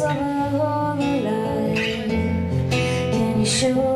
of a whole life. Can you show?